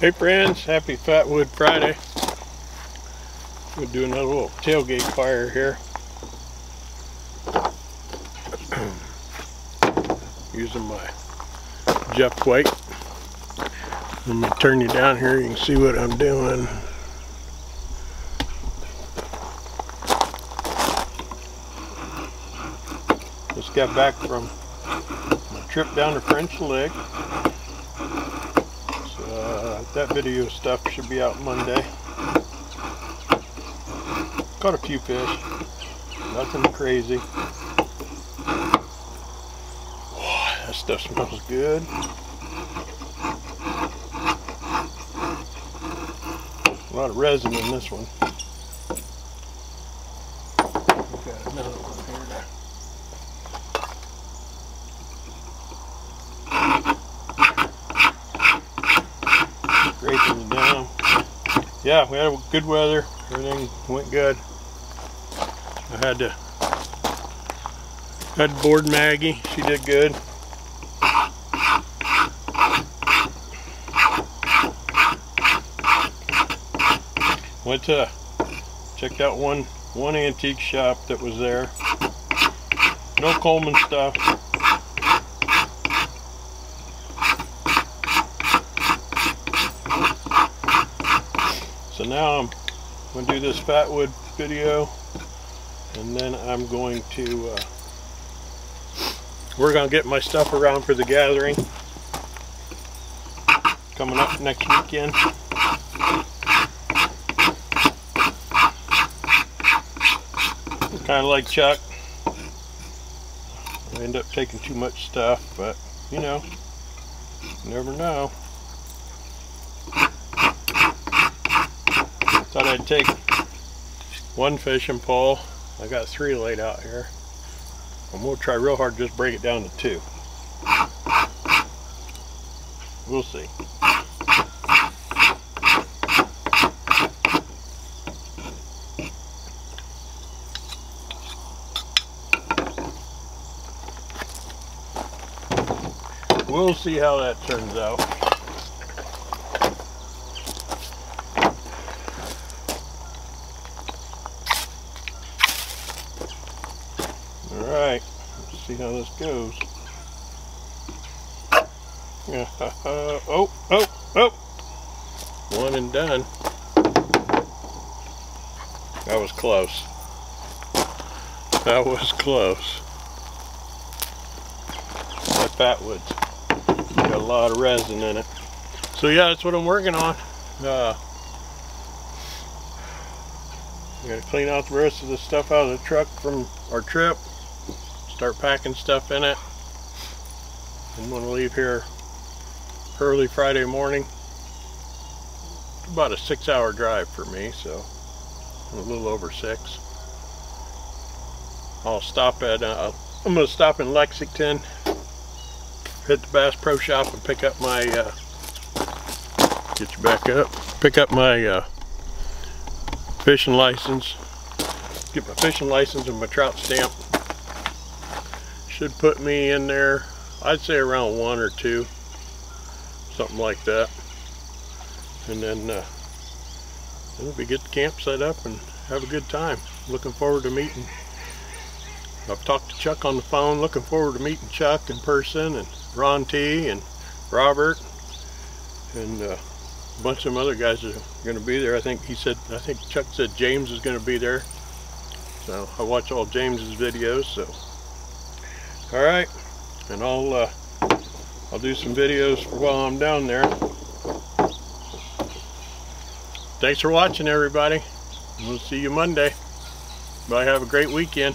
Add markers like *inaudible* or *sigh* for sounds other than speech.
Hey friends, happy Fatwood Friday. We're doing another little tailgate fire here. *clears throat* Using my Jeff White. Let me turn you down here, you can see what I'm doing. Just got back from my trip down to French Lick that video stuff should be out Monday. Caught a few fish. Nothing crazy. Oh, that stuff smells good. A lot of resin in this one. Got another one here. scraping down. Yeah, we had good weather. Everything went good. I had to had to board Maggie. She did good. Went to checked out one one antique shop that was there. No Coleman stuff. So now I'm going to do this Fatwood video and then I'm going to uh, we're going to get my stuff around for the gathering coming up next weekend. Kind of like Chuck. I end up taking too much stuff, but you know, never know. Thought I'd take one fishing pole. I got three laid out here. Going to try real hard just break it down to two. We'll see. We'll see how that turns out. See how this goes. *laughs* oh, oh, oh! One and done. That was close. That was close. That fatwood's got a lot of resin in it. So yeah, that's what I'm working on. Uh, I'm gonna clean out the rest of the stuff out of the truck from our trip start packing stuff in it. I'm going to leave here early Friday morning. About a six hour drive for me, so a little over six. I'll stop at, uh, I'm going to stop in Lexington, hit the Bass Pro Shop and pick up my, uh, get you back up, pick up my uh, fishing license, get my fishing license and my trout stamp should put me in there, I'd say around one or two, something like that. And then, uh, then we get the camp set up and have a good time. Looking forward to meeting. I've talked to Chuck on the phone, looking forward to meeting Chuck in person and Ron T and Robert and uh, a bunch of other guys are going to be there. I think he said, I think Chuck said James is going to be there. So I watch all James's videos, so all right and I'll uh, I'll do some videos for while I'm down there. Thanks for watching everybody. We'll see you Monday. Bye have a great weekend